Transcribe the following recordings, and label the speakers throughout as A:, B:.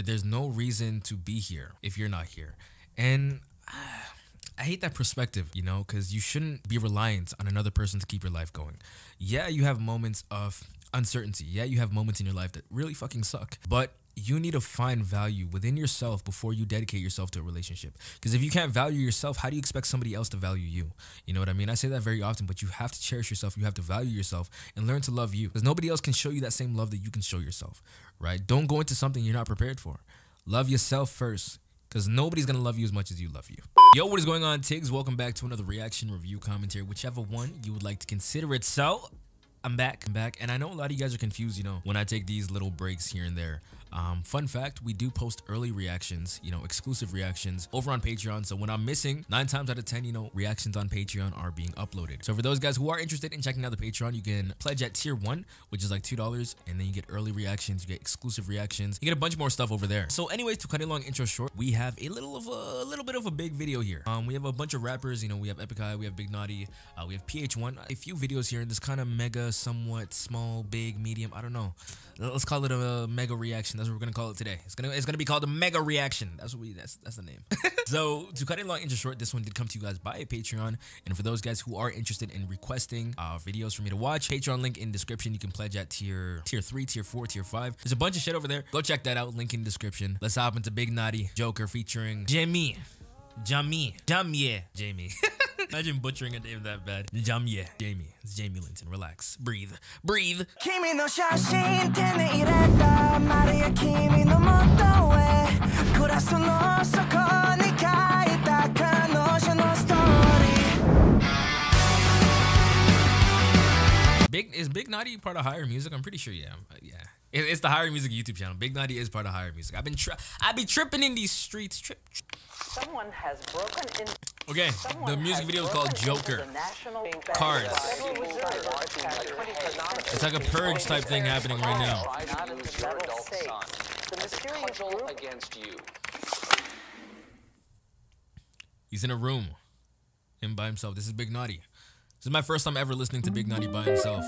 A: that there's no reason to be here if you're not here. And uh, I hate that perspective, you know, because you shouldn't be reliant on another person to keep your life going. Yeah, you have moments of uncertainty. Yeah, you have moments in your life that really fucking suck. But you need to find value within yourself before you dedicate yourself to a relationship. Because if you can't value yourself, how do you expect somebody else to value you? You know what I mean? I say that very often, but you have to cherish yourself. You have to value yourself and learn to love you. Because nobody else can show you that same love that you can show yourself, right? Don't go into something you're not prepared for. Love yourself first because nobody's gonna love you as much as you love you. Yo, what is going on, Tigs? Welcome back to another reaction review commentary, whichever one you would like to consider it. So, I'm back, I'm back, and I know a lot of you guys are confused, you know, when I take these little breaks here and there. Um, fun fact, we do post early reactions, you know, exclusive reactions over on Patreon. So when I'm missing, nine times out of 10, you know, reactions on Patreon are being uploaded. So for those guys who are interested in checking out the Patreon, you can pledge at tier one, which is like $2. And then you get early reactions, you get exclusive reactions, you get a bunch more stuff over there. So anyways, to cut a long intro short, we have a little of a, a, little bit of a big video here. Um, we have a bunch of rappers, you know, we have Epik High, we have Big Naughty, uh, we have pH-1, a few videos here in this kind of mega, somewhat small, big, medium, I don't know. Let's call it a mega reaction. That's what we're gonna call it today. It's gonna it's gonna be called a mega reaction. That's what we that's that's the name. so to cut it long intro short, this one did come to you guys by a Patreon. And for those guys who are interested in requesting uh, videos for me to watch, Patreon link in description. You can pledge at tier tier three, tier four, tier five. There's a bunch of shit over there. Go check that out. Link in description. Let's hop into Big Naughty Joker featuring Jamie. Jamie. Jamie. Jamie. Imagine butchering a name that bad. Jamie. Jamie. It's Jamie Linton. Relax. Breathe. Breathe. Big is Big Naughty part of Higher Music? I'm pretty sure, yeah, yeah. It's the Higher Music YouTube channel. Big Naughty is part of Higher Music. I've been tri- I be tripping in these streets. Trip. Someone has broken in. Okay, Someone the music video is called Joker. Cards. It's like a purge type thing happening right now. He's in a room, him by himself. This is Big Naughty. This is my first time ever listening to Big Naughty by himself.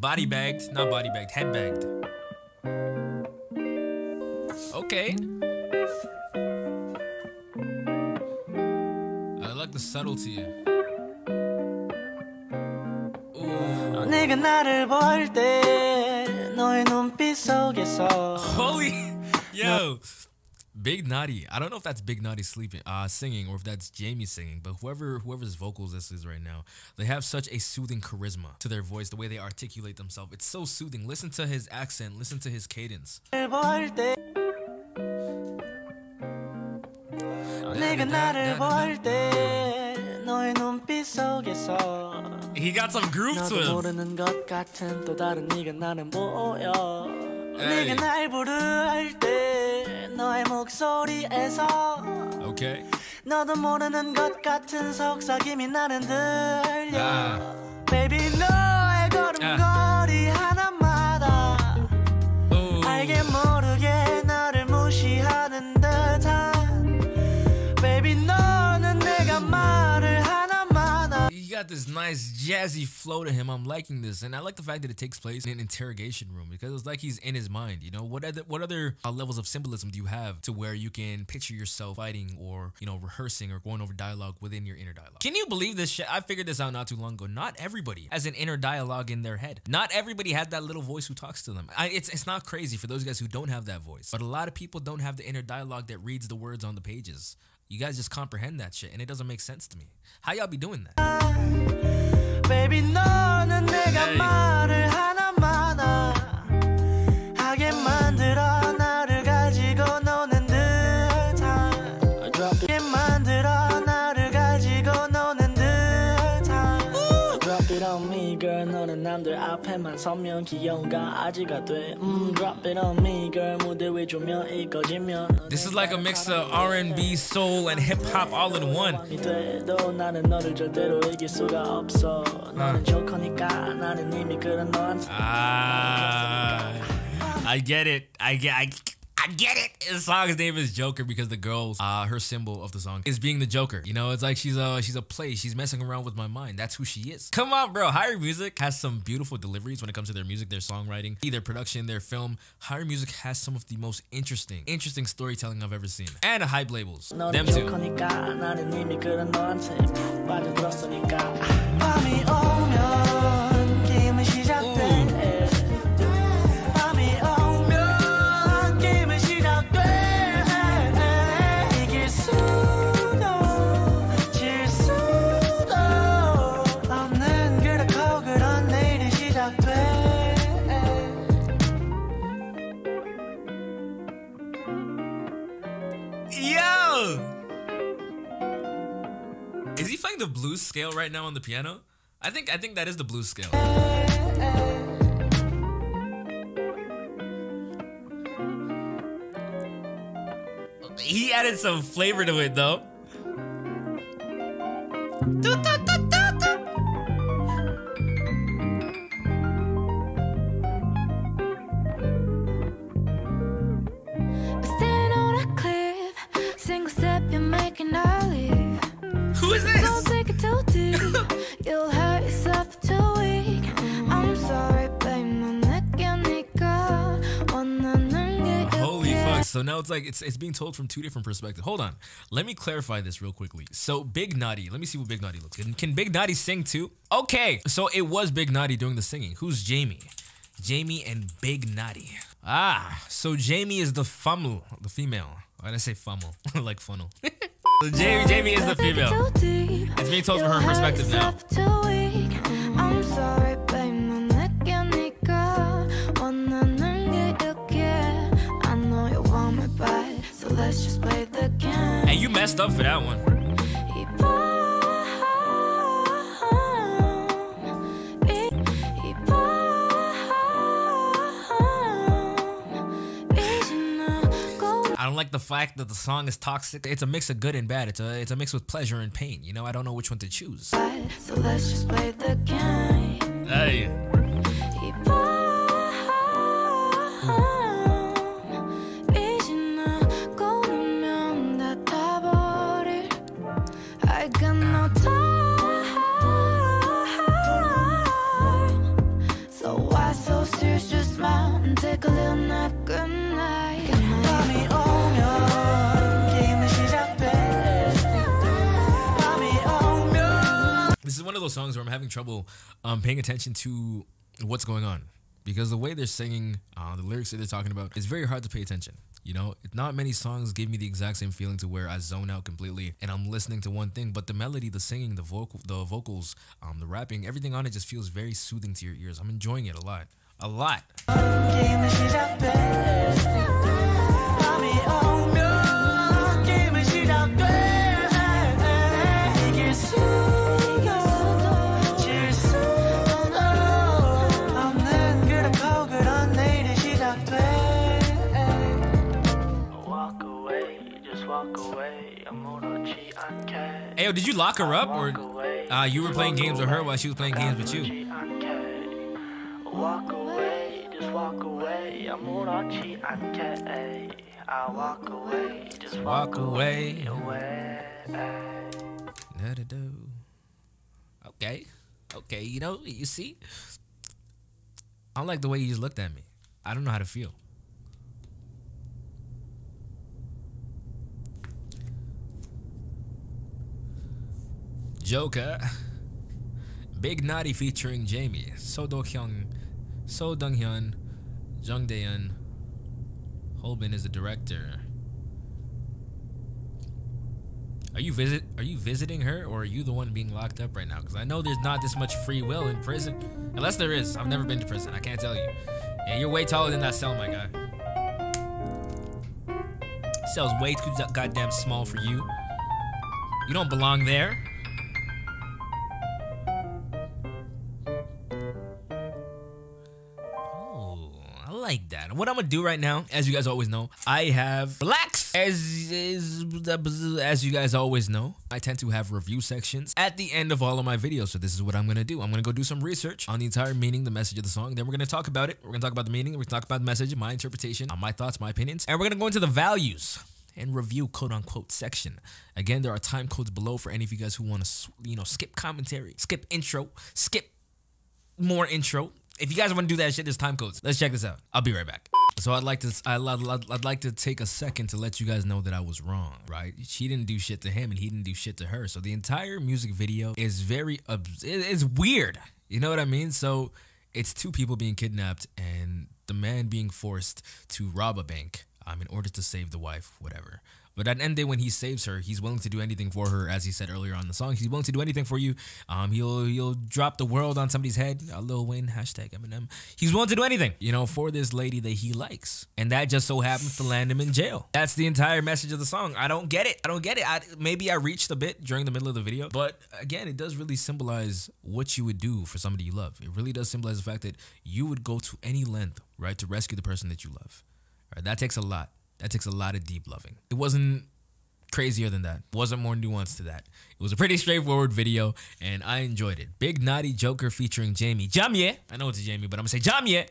A: Body bagged, not body bagged, head bagged. Okay. I like the subtlety. Holy yo Big Naughty. I don't know if that's Big Naughty sleeping, uh, singing, or if that's Jamie singing. But whoever, whoever's vocals this is right now, they have such a soothing charisma to their voice, the way they articulate themselves. It's so soothing. Listen to his accent. Listen to his cadence. He got some groove to him. Hey. 너의 목소리에서 okay. 너도 모르는 것 같은 속삭임이 나는 들려 아. Baby 너의 걸음걸이 아. Got this nice jazzy flow to him. I'm liking this, and I like the fact that it takes place in an interrogation room because it's like he's in his mind. You know, what other what other uh, levels of symbolism do you have to where you can picture yourself fighting or you know rehearsing or going over dialogue within your inner dialogue? Can you believe this shit? I figured this out not too long ago. Not everybody has an inner dialogue in their head. Not everybody has that little voice who talks to them. I, it's it's not crazy for those guys who don't have that voice, but a lot of people don't have the inner dialogue that reads the words on the pages. You guys just comprehend that shit, and it doesn't make sense to me. How y'all be doing that? Baby 앞에만 서면 귀여운가 아지가 돼 mm, Drop it on me girl 무대 위 조명 이꺼지면 This is like a mix of R&B, soul, and hip hop all in one 돼도 나는 너를 절대로 이길 수가 없어 너는 조커니까 나는 이미 그런 너한테 Ah I get it I get I I get it. The song's name is Joker because the girl's uh her symbol of the song is being the Joker. You know, it's like she's a she's a play. She's messing around with my mind. That's who she is. Come on, bro. Higher Music has some beautiful deliveries when it comes to their music, their songwriting, their production, their film. Higher Music has some of the most interesting, interesting storytelling I've ever seen. And hype labels. Them too. Scale right now on the piano? I think I think that is the blues scale. He added some flavor to it though. So it's like it's it's being told from two different perspectives. Hold on. Let me clarify this real quickly. So Big Naughty, let me see what Big Naughty looks. Can, can Big Naughty sing too? Okay. So it was Big Naughty doing the singing. Who's Jamie? Jamie and Big Naughty. Ah, so Jamie is the fummel, the female. Why did I say fummel? like funnel. Jamie, Jamie is the female. It's being told from her perspective now.
B: you
A: messed up for that one. I don't like the fact that the song is toxic. It's a mix of good and bad. It's a it's a mix with pleasure and pain. You know, I don't know which one to choose.
B: So let's just play the game.
A: Hey. Those songs where I'm having trouble um, paying attention to what's going on because the way they're singing, uh, the lyrics that they're talking about, it's very hard to pay attention. You know, not many songs give me the exact same feeling to where I zone out completely and I'm listening to one thing, but the melody, the singing, the vocal, the vocals, um, the rapping, everything on it just feels very soothing to your ears. I'm enjoying it a lot, a lot. lock her up, or uh, you were playing games with her while she was playing games with you?
C: Walk away, just walk away. I'm Urachi, I'm K.A. I walk away, just
A: walk away.
C: away.
A: Okay, okay, you know, you see, I don't like the way you just looked at me. I don't know how to feel. Joker. Big Naughty featuring Jamie. So Do Hyun. So Dong Hyun. Jung Daeun. Holbin is the director. Are you visit? Are you visiting her, or are you the one being locked up right now? Because I know there's not this much free will in prison, unless there is. I've never been to prison. I can't tell you. Yeah, you're way taller than that cell, my guy. Cell's way too goddamn small for you. You don't belong there. What I'm gonna do right now, as you guys always know, I have relax As, as you guys always know, I tend to have review sections at the end of all of my videos. So this is what I'm gonna do. I'm gonna go do some research on the entire meaning, the message of the song. Then we're gonna talk about it. We're gonna talk about the meaning. We're gonna talk about the message, my interpretation, uh, my thoughts, my opinions, and we're gonna go into the values and review quote unquote section. Again, there are time codes below for any of you guys who want to you know skip commentary, skip intro, skip more intro. If you guys want to do that shit, there's time codes. Let's check this out. I'll be right back. So I'd like to I'd, I'd, I'd like to take a second to let you guys know that I was wrong, right? She didn't do shit to him and he didn't do shit to her. So the entire music video is very it's weird. You know what I mean? So it's two people being kidnapped and the man being forced to rob a bank um, in order to save the wife, whatever. But at the end day, when he saves her, he's willing to do anything for her, as he said earlier on the song. He's willing to do anything for you. Um, he'll he'll drop the world on somebody's head. A Lil Wayne hashtag Eminem. He's willing to do anything, you know, for this lady that he likes, and that just so happens to land him in jail. That's the entire message of the song. I don't get it. I don't get it. I, maybe I reached a bit during the middle of the video, but again, it does really symbolize what you would do for somebody you love. It really does symbolize the fact that you would go to any length, right, to rescue the person that you love. Right, that takes a lot. That takes a lot of deep loving. It wasn't crazier than that. Wasn't more nuanced to that. It was a pretty straightforward video, and I enjoyed it. Big Naughty Joker featuring Jamie. Jamie. I know it's a Jamie, but I'm gonna say Jamie.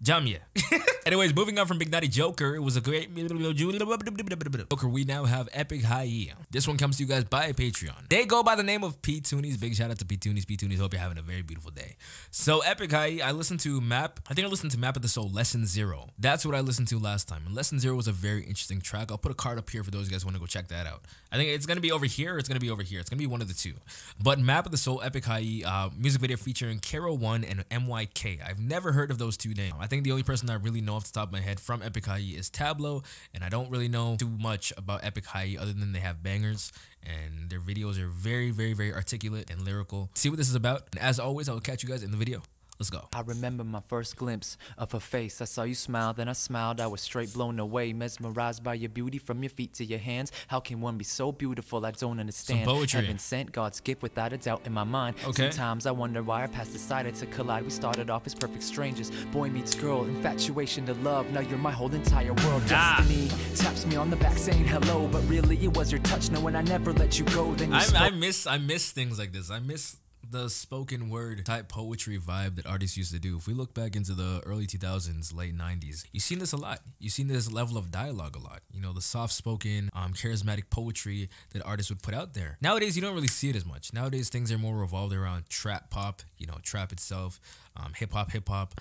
A: Jamie. Anyways, moving on from Big Naughty Joker, it was a great Joker. We now have Epik High. This one comes to you guys by Patreon. They go by the name of P Toonies. Big shout out to P Toonies. P Toonies. Hope you're having a very beautiful day. So Epik High, I listened to Map. I think I listened to Map of the Soul Lesson Zero. That's what I listened to last time. And Lesson Zero was a very interesting track. I'll put a card up here for those of you guys who want to go check that out. I think it's gonna be over here. Or it's gonna be over here. It's gonna be one of the two. But Map of the Soul Epik High uh, music video featuring Kero One and MYK. I've never heard of those two names. I think the only person I really know off the top of my head from Epik High is Tablo, and I don't really know too much about Epik High other than they have bangers and their videos are very, very, very articulate and lyrical. See what this is about. And as always, I will catch you guys in the video. Let's go.
D: I remember my first glimpse of her face. I saw you smile, then I smiled. I was straight blown away, mesmerized by your beauty from your feet to your hands. How can one be so beautiful? I don't understand.
A: Some poetry.
D: Heaven sent, God's gift without a doubt in my mind.
A: Okay.
D: Sometimes I wonder why our paths decided to collide. We started off as perfect strangers. Boy meets girl, infatuation to love. Now you're my whole entire world.
A: Ah.
D: Destiny taps me on the back saying hello, but really it was your touch. Knowing I never let you go. Then you
A: I. I miss I miss things like this. I miss the spoken word type poetry vibe that artists used to do. If we look back into the early 2000s, late 90s, you've seen this a lot. You've seen this level of dialogue a lot. You know, the soft spoken, um, charismatic poetry that artists would put out there. Nowadays, you don't really see it as much. Nowadays, things are more revolved around trap pop, you know, trap itself, um, hip hop, hip hop.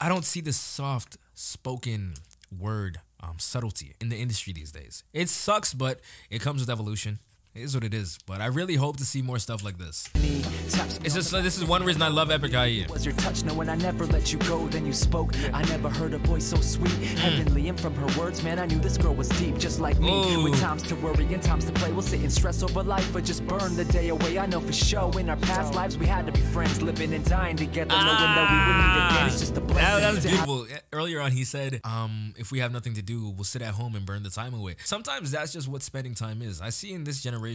A: I don't see the soft spoken word um, subtlety in the industry these days. It sucks, but it comes with evolution. It is what it is. But I really hope to see more stuff like this.
D: Me, taps me
A: It's just
D: the
A: this is one reason I love Epik High.
D: was your touch knowing I never let you go then you spoke I never heard a voice so sweet heavenly and from her words man I knew this girl was deep just like me
A: Ooh.
D: with times to worry and times to play we'll sit and stress over life or just burn the day away I know for sure in our past lives we had to be friends living and dying together knowing that we wouldn't meet again it's just a blessing
A: That, that was beautiful. Earlier on, he said, um, if we have nothing to do, we'll sit at home and burn the time away. Sometimes that's just what spending time is. I see in this generation,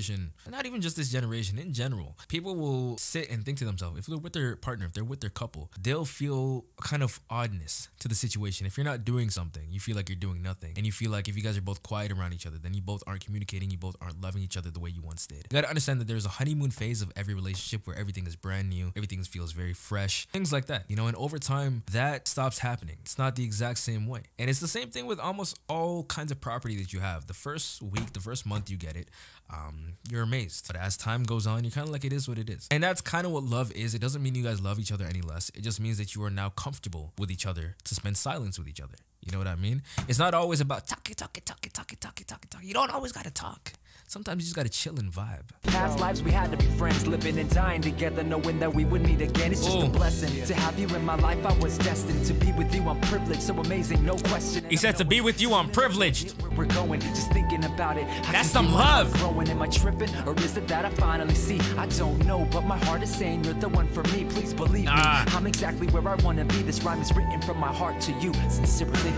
A: not even just this generation, in general, people will sit and think to themselves, if they're with their partner, if they're with their couple, they'll feel kind of oddness to the situation. If you're not doing something, you feel like you're doing nothing. And you feel like if you guys are both quiet around each other, then you both aren't communicating, you both aren't loving each other the way you once did. You gotta understand that there's a honeymoon phase of every relationship where everything is brand new, everything feels very fresh, things like that. You know, and over time, that stops happening. It's not the exact same way. And it's the same thing with almost all kinds of property that you have. The first week, the first month you get it, um, Um, you're amazed. But as time goes on, you're kind of like, it is what it is. And that's kind of what love is. It doesn't mean you guys love each other any less. It just means that you are now comfortable with each other to spend silence with each other. You know what I mean? It's not always about talk it, talk it, talk it, talk it, talk it, talk it, talk. You don't always gotta talk. Sometimes you just gotta chill and vibe.
D: Past lives we had to be friends, living and dying together, knowing that we would meet again. It's just
A: Ooh.
D: a blessing to have you in my life. I was destined to be with you. I'm privileged, so amazing, no question.
A: He said to be with you, I'm privileged.
D: We're going, just thinking about it. I
A: That's some
D: feel my heart
A: love.
D: Growing, am I tripping, or is it that I finally see? I don't know, but my heart is saying you're the one for me. Please believe
A: Ah.
D: me. I'm exactly where I wanna be. This rhyme is written from my heart to you. Sincerely.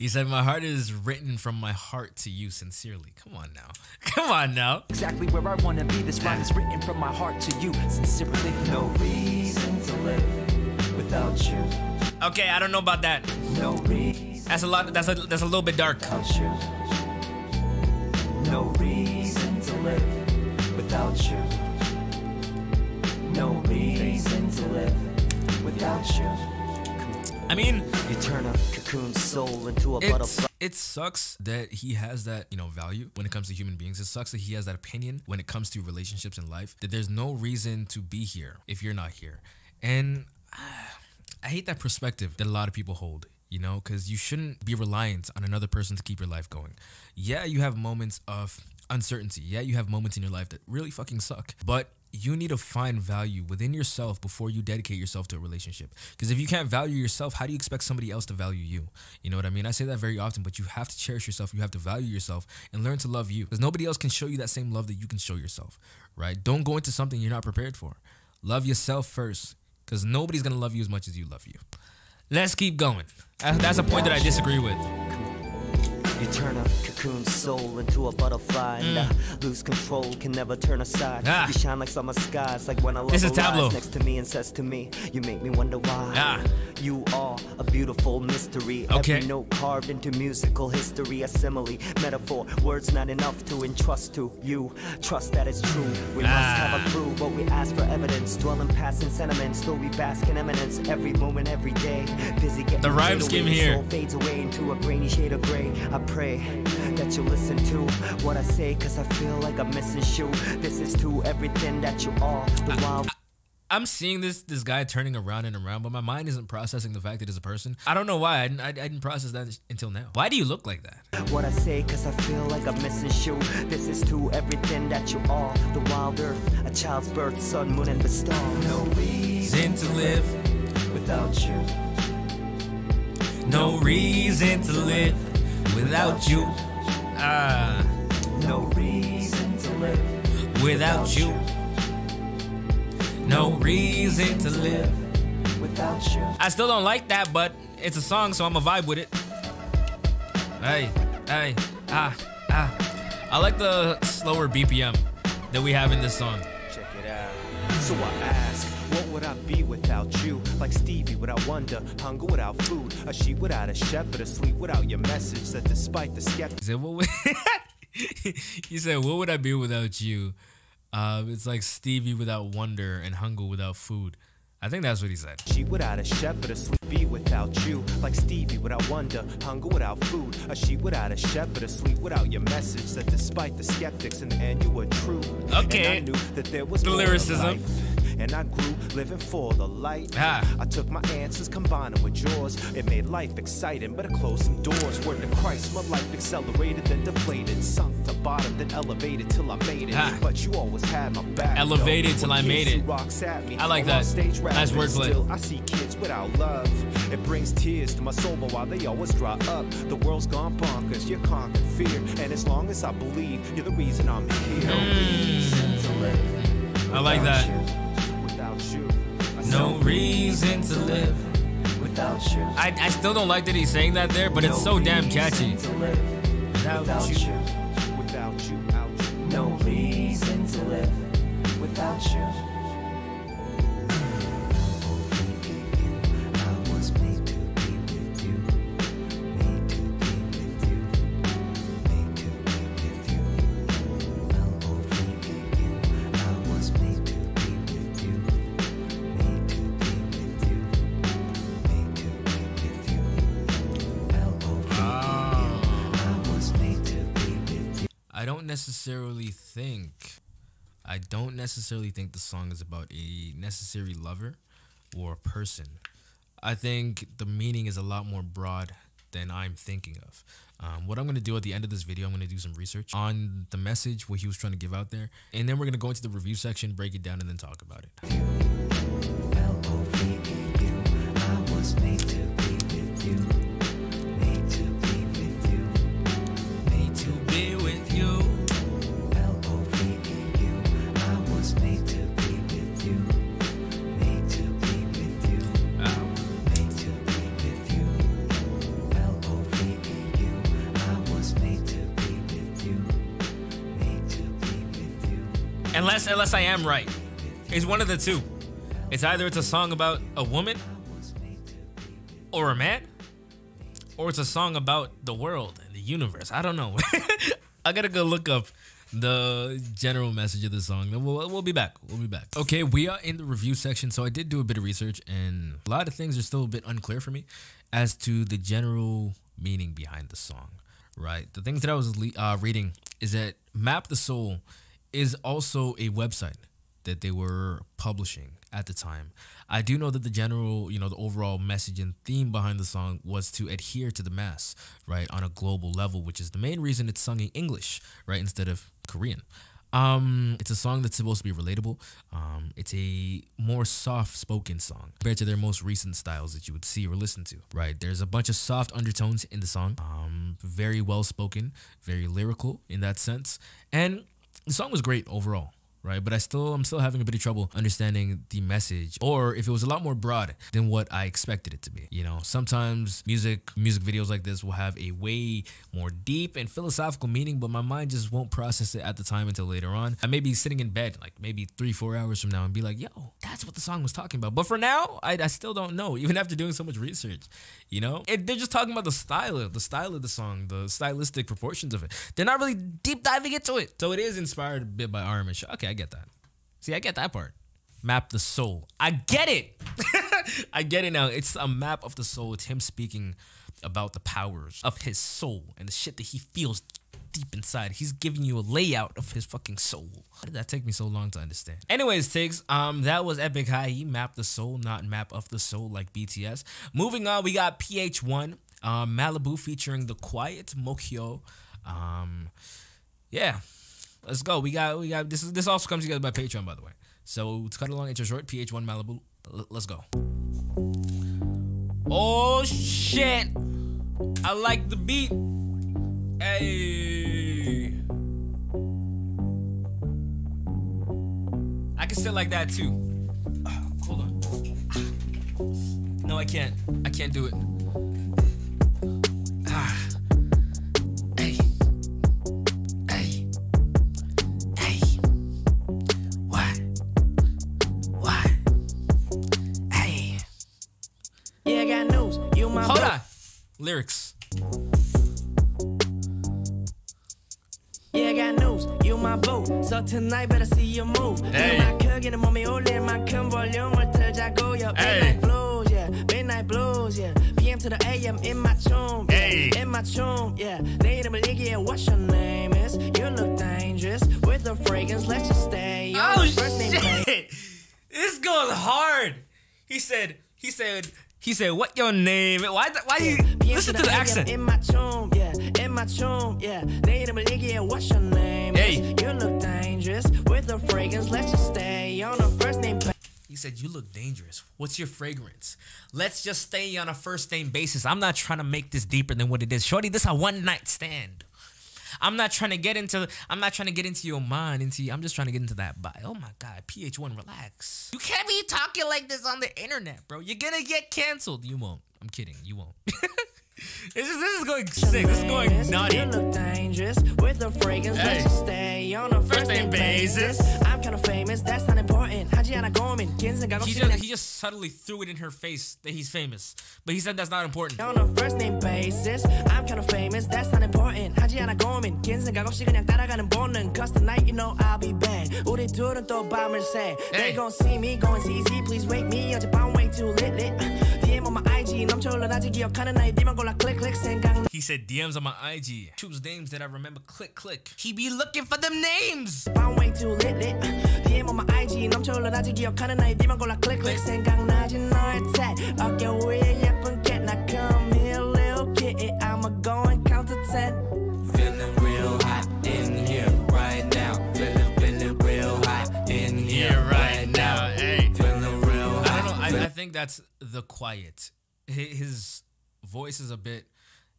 A: He said, My heart is written from my heart to you sincerely. Come on now. Come on now.
D: Exactly where I wanna be. This rhyme is written from my heart to you. Sincerely, no reason to live without you.
A: Okay, I don't know about that.
D: No reason.
A: That's a lot. That's a that's a little bit dark.
D: No reason to live without you. No reason to live without you.
A: I mean,
E: You turn a cocoon soul into a butterfly.
A: it sucks that he has that you know value when it comes to human beings. It sucks that he has that opinion when it comes to relationships in life. That there's no reason to be here if you're not here, and ah, I hate that perspective that a lot of people hold. You know, because you shouldn't be reliant on another person to keep your life going. Yeah, you have moments of uncertainty. Yeah, you have moments in your life that really fucking suck. But you need to find value within yourself before you dedicate yourself to a relationship. Because if you can't value yourself, how do you expect somebody else to value you? You know what I mean? I say that very often, but you have to cherish yourself. You have to value yourself and learn to love you. Because nobody else can show you that same love that you can show yourself, right? Don't go into something you're not prepared for. Love yourself first, because nobody's gonna love you as much as you love you. Let's keep going. That's a point that I disagree with.
E: You turn a cocoon soul into a butterfly. And I lose control, can never turn aside.
A: Mm. Ah.
E: You shine like summer skies, like when I love
A: This is Tablo.
E: next to me and says to me, You make me wonder why.
A: Ah.
E: You are a beautiful mystery.
A: Okay.
E: Every note carved into musical history, a simile, metaphor, words not enough to entrust to you. Trust that it's true. We must have
A: Ah.
E: a clue, but we ask for evidence. Dwell in sentiments, though we bask in eminence every moment, every day. Busy getting
A: The rhyme scheme here.
E: soul fades away into a grainy shade of gray. I pray that you listen to what I say, cause I feel like I'm missing shoe. This is to everything that you are. The wild
A: I'm seeing this this guy turning around and around, but my mind isn't processing the fact that he's a person. I don't know why. I didn't, I, I didn't process that until now. Why do you look like that?
E: what I say, cause I feel like I'm missing shoe. This is to everything that you are. The wild earth, a child's birth, sun, moon, and the stars. No
A: Reason to live,
E: without you.
A: no reason to live without you. Ah,
E: No reason to live
A: without you. No reason to live.
E: without you.
A: I still don't like that, but it's a song, so I'm a vibe with it. Hey, hey, ah, ah. I like the slower BPM that we have in this song.
F: Check it out. So I ask, what would I be without you? Like Stevie without wonder, hunger without food, a sheep without a shepherd, asleep without your message. That despite the skeptics.
A: He said, "What?" Would he said, "What would I be without you?" Uh, it's like Stevie without wonder and hunger without food. I think that's what he said.
F: She without a shepherd, be without you. Like Stevie without wonder, hunger without food. A sheep without a shepherd, asleep without your message. That despite the skeptics, in the end you were true.
A: Okay.
F: And I knew that there was
A: The lyricism.
F: And I grew living for the light.
A: Ah.
F: I took my answers, combined them with yours. It made life exciting, but it closed some doors. Word to Christ, my life accelerated, then deflated. Sunk to bottom, then elevated till I made it.
A: Ah.
F: But you always had my back. though.
A: Elevated till I made it.
F: Rocks at me.
A: I like that.
F: Stage
A: Nice wordplay.
F: Still, I see kids without love. It brings tears to my soul, but while they always dry up, the world's gone bonkers. You're conquered fear, and as long as I believe, you're the reason I'm here. No reason to live.
A: Mm. I like that. No reason to live.
E: Without you.
A: I, I still don't like that he's saying that there, but it's so damn catchy.
E: To live
A: Without
E: without
A: you.
E: you.
F: Without you, out you.
E: No reason to live without you.
A: Necessarily think I don't necessarily think the song is about a necessary lover or a person. I think the meaning is a lot more broad than I'm thinking of. Um, what I'm gonna do at the end of this video, I'm gonna do some research on the message, what he was trying to give out there, and then we're gonna go into the review section, break it down, and then talk about it. Unless I am right. It's one of the two. It's either it's a song about a woman or a man, or it's a song about the world and the universe. I don't know. I gotta go look up the general message of the song. Then We'll, we'll be back. We'll be back. Okay, we are in the review section. So I did do a bit of research, and a lot of things are still a bit unclear for me as to the general meaning behind the song. Right. The things that I was uh, reading is that Map the Soul is also a website that they were publishing at the time. I do know that the general, you know, the overall message and theme behind the song was to adhere to the mass, right, on a global level, which is the main reason it's sung in English, right, instead of Korean. Um, it's a song that's supposed to be relatable. Um, it's a more soft-spoken song compared to their most recent styles that you would see or listen to. Right, there's a bunch of soft undertones in the song. Um, very well-spoken, very lyrical in that sense, and the song was great overall right? But I still I'm still having a bit of trouble understanding the message or if it was a lot more broad than what I expected it to be. You know, sometimes music music videos like this will have a way more deep and philosophical meaning, but my mind just won't process it at the time until later on. I may be sitting in bed like maybe three, four hours from now and be like, yo, that's what the song was talking about. But for now, I, I still don't know, even after doing so much research. You know? It, they're just talking about the style of the style of the song, the stylistic proportions of it. They're not really deep diving into it. So it is inspired a bit by Armin Shah. Okay, I get that. See, I get that part. Map the soul. I get it. I get it now. It's a map of the soul. It's him speaking about the powers of his soul and the shit that he feels deep inside. He's giving you a layout of his fucking soul. Why did that take me so long to understand? Anyways, Tiggs, um, that was Epik High. He mapped the soul, not map of the soul like BTS. Moving on, we got pH-1, um, Malibu featuring The Quiett, Mokyo. Um, yeah, let's go. We got, we got, this is, this also comes together by Patreon, by the way. So to cut a long intro short, pH-1 Malibu, let's go. Oh shit! I like the beat. Hey. I can sit like that too. Ah, Hold on. No, I can't. I can't do it. Ah. Lyrics.
G: Yeah, I got news. You my boo. So tonight better see you move.
A: Hey.
G: 음악 크기는 몸이 울릴 만큼 볼륨을 틀자고요.
A: Hey.
G: Midnight blues, yeah. Midnight blues, yeah. PM to the AM in my tune, yeah.
A: Hey.
G: In my tune, yeah. 내 이름을 얘기해. What's your name is? You look dangerous with the fragrance. Let's just stay on
A: Oh
G: the first name basis.
A: shit! This goes hard. He said. He said. he said, "What your name? Why? Why you listen to the accent?"
G: In my tomb, yeah, in my tomb, yeah. They don't believe. What's your name?
A: Hey,
G: you look dangerous with fragrance. Let's just stay on a first name.
A: He said, "You look dangerous. What's your fragrance? Let's just stay on a first name basis. I'm not trying to make this deeper than what it is, Shorty. This a one night stand." I'm not trying to get into. I'm not trying to get into your mind. Into. I'm just trying to get into that body. Oh my god, pH-1, relax. You can't be talking like this on the internet, bro. You're gonna get canceled. You won't. I'm kidding. You won't. this is this is going sick. This is going
G: You
A: nutty.
G: look dangerous with the fragrance.
A: Hey.
G: Let's just stay on a first,
A: name
G: name
A: basis.
G: basis. I'm kind of famous. That's not important. 하지 않아 고민. 긴 생각
A: He
G: 없이
A: just
G: 그냥
A: he just subtly threw it in her face that he's famous, but he said that's not important.
G: on a first name basis. I'm kind of famous. That's not important. 하지 않아 고민. 긴 생각 없이 그냥 따라가는 본능. Cause tonight you know I'll be back. 우리 둘은 또 밤을 새.
A: Hey.
G: They gon' see me going easy. Please wake IG 넘쳐 흘러나지 기억하는 나의 뒤만 골라 click click 생각.
A: He said DMs on my IG. Choose names that I remember. Click, click. He be looking for them names.
G: I'm way too lit lit DM on my IG 넘쳐 흘러나지 기억하는 나의 뒤만 골라 click click 생각나지 너의 tag 어깨 위에 예쁜 cat Now come here little kid I'ma go and count to ten
E: Feeling real hot in here right now. Feeling, feeling real hot in here right now.
A: Hey.
E: Feeling real
A: I
E: hot.
A: don't know. I, I think that's the quiet. Hi- His voice is a bit,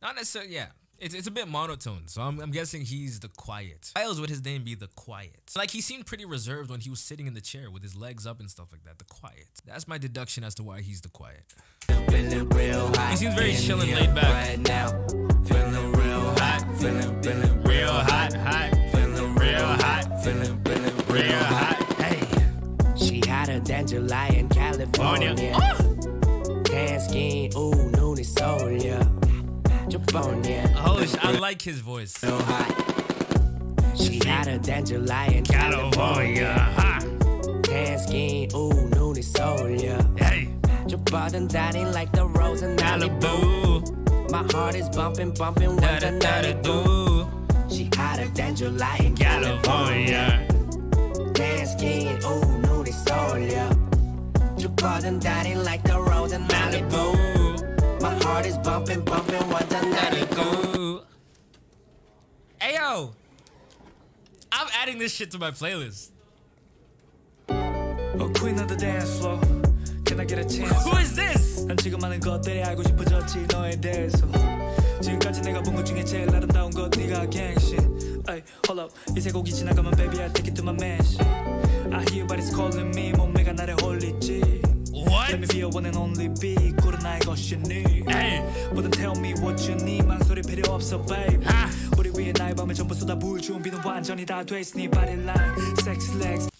A: not necessarily. Yeah, it's, it's a bit monotone. So I'm, I'm guessing he's the quiet. Why else would his name be the quiet? Like he seemed pretty reserved when he was sitting in the chair with his legs up and stuff like that. The quiet. That's my deduction as to why he's the quiet. He seems very chill and laid back.
E: Right now. Feeling real hot. Feeling, feeling real hot.
A: hot,
E: Feeling real hot. Feeling,
A: like his voice.
H: So hot. She hotter than July in
A: California. Hot.
H: Tan skin, ooh, noonie soul, yeah.
A: Hey.
H: Your button dying like the rose in Malibu. My heart is bumping, bumping with the
A: 92.
H: She hotter than July in
A: California.
H: Tan skin, ooh, noonie soul, yeah. Your button dying like the rose in Malibu. My heart is bumping, bumping, what what's another go? 를
A: Malibu. Hey yo. I'm adding this shit to my playlist.
I: A queen of the dance floor. Can I get a chance?
A: Who is this?
I: 난 지금 많은 것들이 알고 싶어졌지 너에 대해서 지금까지 내가 본 것 중에 제일 아름다운 것 네가 갱신 Ay, hold up 이세 곡이 지나가면 baby I take it to my mansion I hear body's calling me 몸매가 나를 홀리지
A: What?
I: Let me be your one and only B 꼴은 나의 것이니
A: Hey.
I: 뭐든 tell me what you need 망설이 필요 없어 baby
A: 아.
I: 우리 위에 나의 밤을 전부 쏟아 부을 준비는 완전히 다 됐으니 body line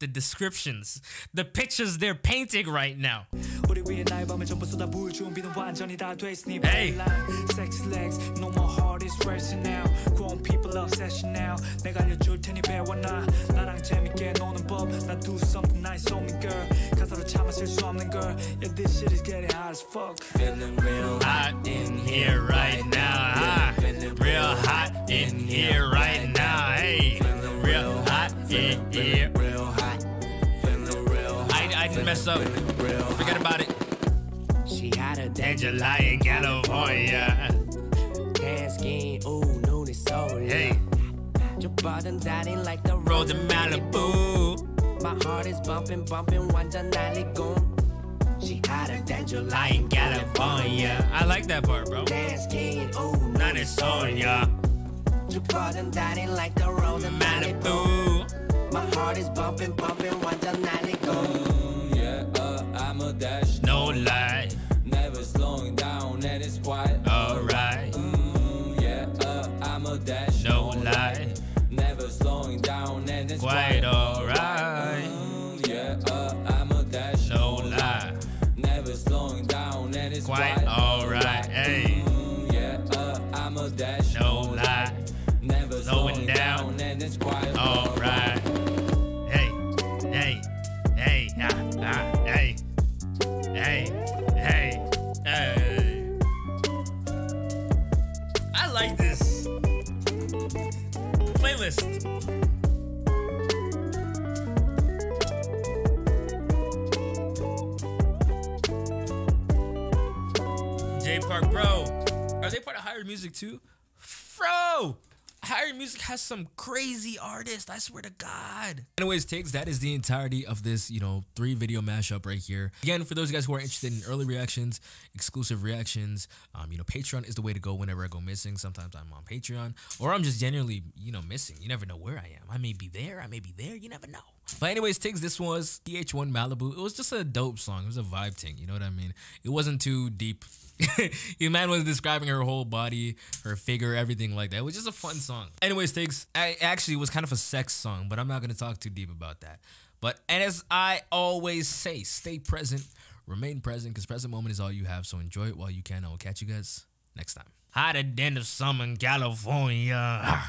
A: The descriptions, the pictures they're painting right now.
I: 우리 위에 나의 밤을 전부 쏟아부을 준비는 완전히 다 됐으니
A: Hey.
I: line sex legs no more heart is racing now grown people obsession now 내가 알려줄 테니 배워놔 나랑 재밌게 노는 법나 do something nice on me girl 가사로 참아 쓸수 없는 girl yeah this shit is getting hot as fuck
H: Feeling real
A: Hot in here right now. Ah, real hot in here right now. Hey, real hot in here.
H: hot
A: I, I didn't mess up.
H: real
A: Forget about it.
H: she hotter than
A: And July in California.
H: tan skin ooh 눈이 쏠려
A: Hey,
H: 좁아든 다리 like the
A: road to Malibu.
H: My heart is bumping bumping 완전 날리고 She hotter than July
A: in California. I like that part, bro.
H: tan skin ooh
A: Not in Sonia.
H: 좁아든 다리 like the rose in Malibu
A: Malibu.
H: My heart is bumping bumping 완전 날리고
J: dash,
A: No lie.
J: never slowing down, and it's quite
A: Alright.
J: Mm, yeah, uh, I'm a dash,
A: No lie.
J: never slowing down, and it's
A: Quite alright.
J: Mm, yeah, uh, I'm a dash,
A: No lie.
J: never slowing down, and it's
A: Quite alright. Hey,
J: Mm, yeah, uh, I'm a dash,
A: no lie.
J: never
A: slowing
J: slowing
A: down,
J: down, and it's quite
A: Alright. Music too? Bro, Higher Music has some crazy artists. I swear to God. Anyways, takes that is the entirety of this, you know, three video mashup right here. Again, for those guys who are interested in early reactions, exclusive reactions, um, you know, Patreon is the way to go whenever I go missing. Sometimes I'm on Patreon, or I'm just genuinely, you know, missing. You never know where I am. I may be there. I may be there. You never know. But anyways, Tiggs, this was pH-1 Malibu. It was just a dope song. It was a vibe thing. You know what I mean? It wasn't too deep. the man was describing her whole body, her figure, everything like that. It was just a fun song. Anyways, Tiggs, I actually was kind of a sex song, but I'm not gonna talk too deep about that. But and as I always say, stay present, remain present, because present moment is all you have. So enjoy it while you can. I will catch you guys next time. Hotter than the summer in California.